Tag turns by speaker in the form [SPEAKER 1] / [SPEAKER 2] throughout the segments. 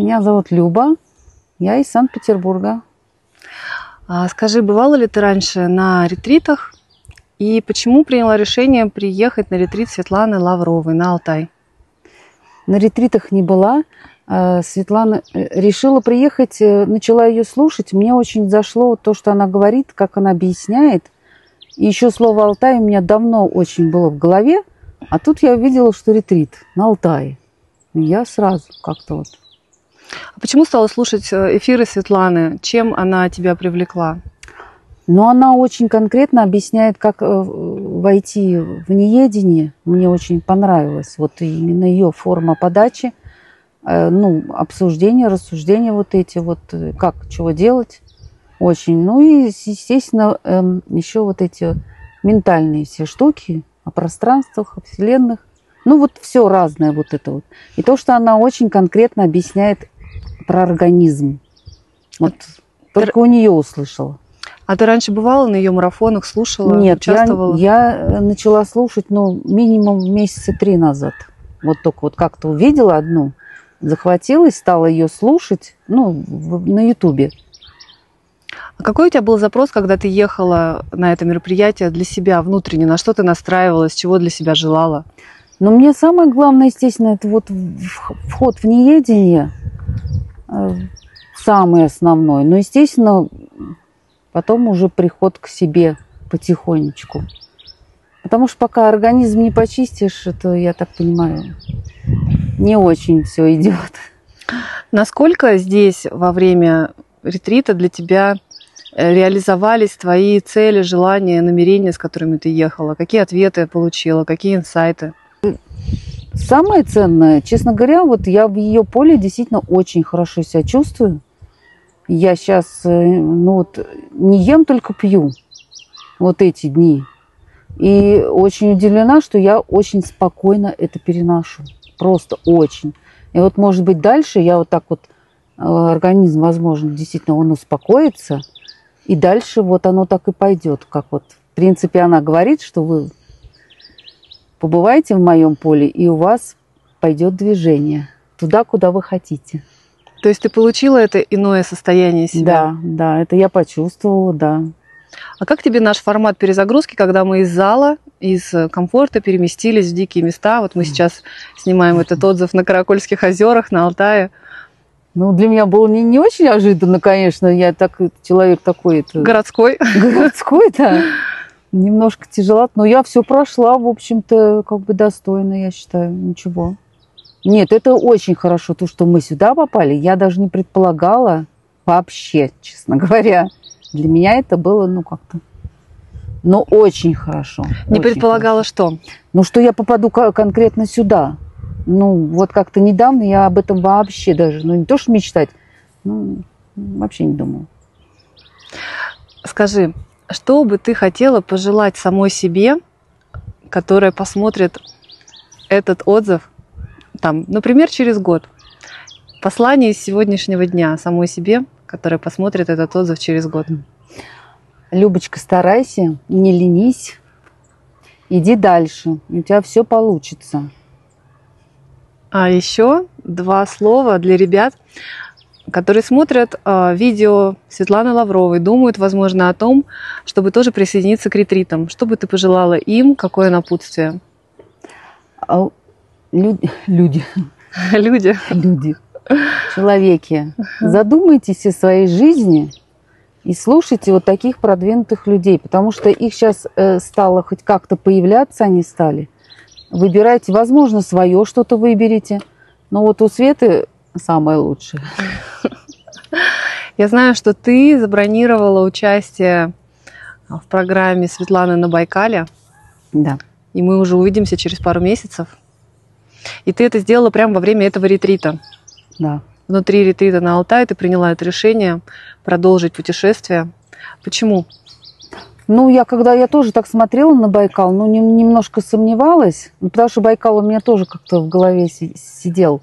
[SPEAKER 1] Меня зовут Люба. Я из Санкт-Петербурга.
[SPEAKER 2] А скажи, бывала ли ты раньше на ретритах? И почему приняла решение приехать на ретрит Светланы Лавровой на Алтай?
[SPEAKER 1] На ретритах не была. А, Светлана э, решила приехать, э, начала ее слушать. Мне очень зашло то, что она говорит, как она объясняет. И еще слово «Алтай» у меня давно очень было в голове. А тут я увидела, что ретрит на Алтае. И я сразу как-то вот
[SPEAKER 2] почему стала слушать э, эфиры Светланы? Чем она тебя привлекла?
[SPEAKER 1] Но она очень конкретно объясняет, как э, войти в неедение. Мне очень понравилось. Вот именно ее форма подачи, э, ну, обсуждение, рассуждения вот эти, вот э, как, чего делать. Очень. Ну и, естественно, эм, еще вот эти ментальные все штуки о пространствах, о вселенных. Ну вот все разное вот это вот. И то, что она очень конкретно объясняет про организм. Вот только у нее услышала.
[SPEAKER 2] А ты раньше бывала на ее марафонах, слушала,
[SPEAKER 1] Нет,
[SPEAKER 2] участвовала?
[SPEAKER 1] я, я начала слушать, ну, минимум месяца три назад. Вот только вот как-то увидела одну, захватилась, стала ее слушать, ну, на Ютубе.
[SPEAKER 2] А какой у тебя был запрос, когда ты ехала на это мероприятие для себя внутренне? На что ты настраивалась, чего для себя желала?
[SPEAKER 1] Но мне самое главное, естественно, это вот вход в неедение, э, самый основной. Но, естественно, потом уже приход к себе потихонечку. Потому что пока организм не почистишь, это, я так понимаю, не очень все идет.
[SPEAKER 2] Насколько здесь во время ретрита для тебя э, реализовались твои цели, желания, намерения, с которыми ты ехала? Какие ответы получила, какие инсайты?
[SPEAKER 1] Самое ценное, честно говоря, вот я в ее поле действительно очень хорошо себя чувствую. Я сейчас, ну вот, не ем, только пью вот эти дни. И очень удивлена, что я очень спокойно это переношу. Просто очень. И вот, может быть, дальше я вот так вот, э, организм, возможно, действительно он успокоится, и дальше вот оно так и пойдет. Как вот, в принципе, она говорит, что вы побывайте в моем поле, и у вас пойдет движение туда, куда вы хотите.
[SPEAKER 2] То есть ты получила это иное состояние себя?
[SPEAKER 1] Да, да, это я почувствовала, да.
[SPEAKER 2] А как тебе наш формат перезагрузки, когда мы из зала, из э, комфорта переместились в дикие места? Вот мы сейчас снимаем этот отзыв на Каракольских озерах, на Алтае.
[SPEAKER 1] Ну, для меня было не, не очень неожиданно, конечно. Я так, человек такой это,
[SPEAKER 2] Городской.
[SPEAKER 1] городской, да. Немножко тяжело, но я все прошла, в общем-то, как бы достойно, я считаю. Ничего. Нет, это очень хорошо, то, что мы сюда попали. Я даже не предполагала вообще, честно говоря. Для меня это было, ну, как-то... Но очень хорошо.
[SPEAKER 2] Не
[SPEAKER 1] очень
[SPEAKER 2] предполагала, что?
[SPEAKER 1] Ну, что я попаду ко- конкретно сюда. Ну, вот как-то недавно я об этом вообще даже, ну, не то что мечтать, ну, вообще не думала.
[SPEAKER 2] Скажи, что бы ты хотела пожелать самой себе, которая посмотрит этот отзыв, там, например, через год? Послание из сегодняшнего дня самой себе, которая посмотрит этот отзыв через год.
[SPEAKER 1] Любочка, старайся, не ленись, иди дальше, у тебя все получится.
[SPEAKER 2] А еще два слова для ребят, которые смотрят э, видео Светланы Лавровой, думают, возможно, о том, чтобы тоже присоединиться к ретритам. Что бы ты пожелала им, какое напутствие?
[SPEAKER 1] А лю- люди,
[SPEAKER 2] Люди.
[SPEAKER 1] люди, человеки, задумайтесь о своей жизни и слушайте вот таких продвинутых людей, потому что их сейчас стало хоть как-то появляться, они стали. Выбирайте, возможно, свое что-то выберите, но вот у Светы самое лучшее.
[SPEAKER 2] Я знаю, что ты забронировала участие в программе Светланы на Байкале,
[SPEAKER 1] Да.
[SPEAKER 2] и мы уже увидимся через пару месяцев. И ты это сделала прямо во время этого ретрита.
[SPEAKER 1] Да.
[SPEAKER 2] Внутри ретрита на Алтай ты приняла это решение продолжить путешествие. Почему?
[SPEAKER 1] Ну, я когда я тоже так смотрела на Байкал, ну, нем- немножко сомневалась, ну, потому что Байкал у меня тоже как-то в голове си- сидел.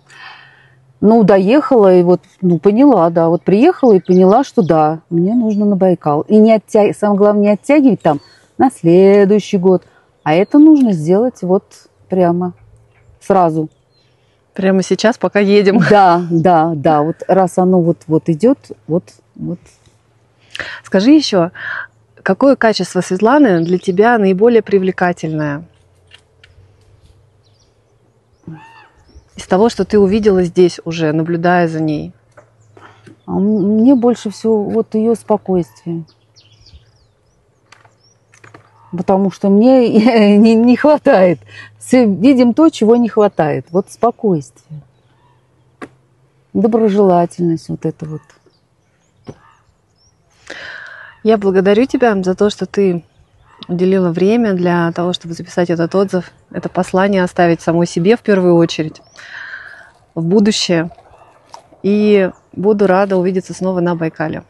[SPEAKER 1] Ну, доехала и вот, ну, поняла, да, вот приехала и поняла, что да, мне нужно на Байкал. И не оттягивать, самое главное, не оттягивать там на следующий год, а это нужно сделать вот прямо сразу.
[SPEAKER 2] Прямо сейчас, пока едем.
[SPEAKER 1] Да, да, да. Вот раз оно вот, вот идет, вот, вот.
[SPEAKER 2] Скажи еще, какое качество Светланы для тебя наиболее привлекательное? Из того, что ты увидела здесь уже, наблюдая за ней.
[SPEAKER 1] А мне больше всего вот ее спокойствие. Потому что мне не, не хватает. Видим то, чего не хватает. Вот спокойствие. Доброжелательность вот это вот.
[SPEAKER 2] Я благодарю тебя за то, что ты уделила время для того, чтобы записать этот отзыв, это послание оставить самой себе в первую очередь, в будущее. И буду рада увидеться снова на Байкале.